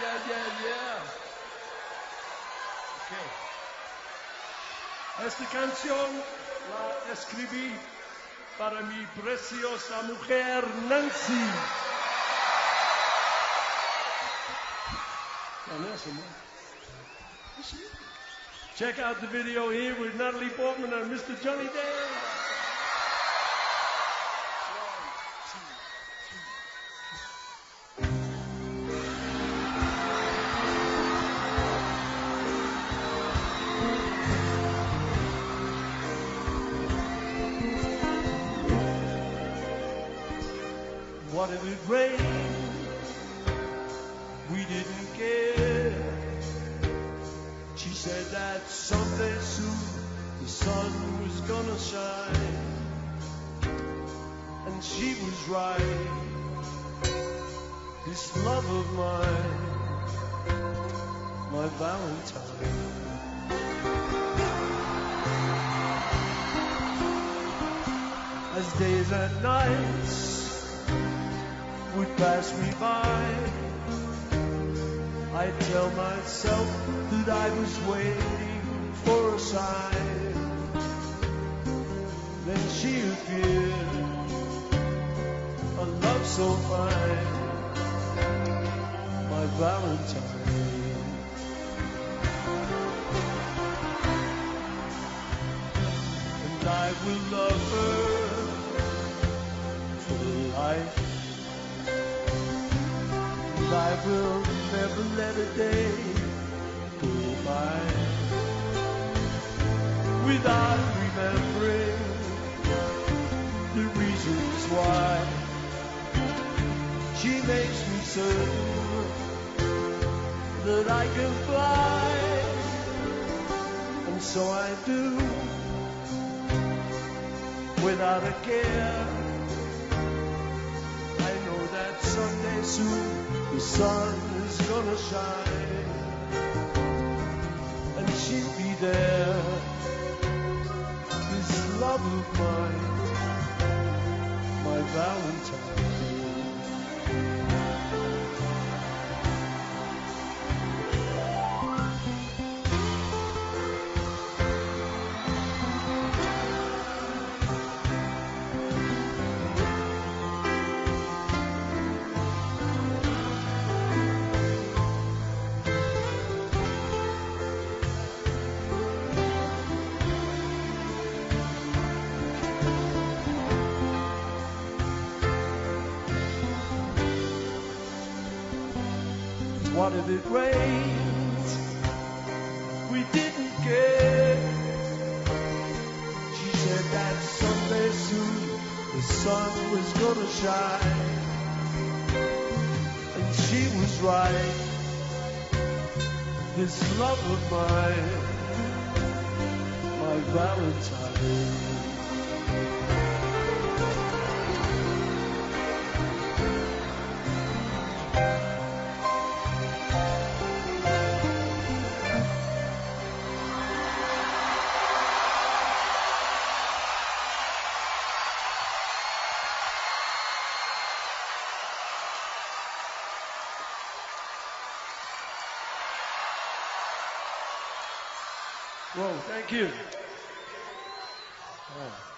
yeah, yeah, yeah. Okay. Esta canción la escribí para mi preciosa mujer Nancy. Check out the video here with Natalie Portman and Mr. Johnny Depp. What if it rained? We didn't care. She said that someday soon the sun was gonna shine. And she was right. This love of mine, my Valentine. As days and nights would pass me by. I'd tell myself that I was waiting for a sign. Then she appeared, a love so fine, my Valentine. And I will love her for life. I will never let a day go by without remembering the reasons why she makes me certain that I can fly, and so I do without a care. I know that someday soon the sun is gonna shine and she'll be there. This love of mine, my Valentine. What if it rains? We didn't care. She said that someday soon the sun was gonna shine. And she was right. This love of mine, my Valentine. Whoa, thank you. Oh.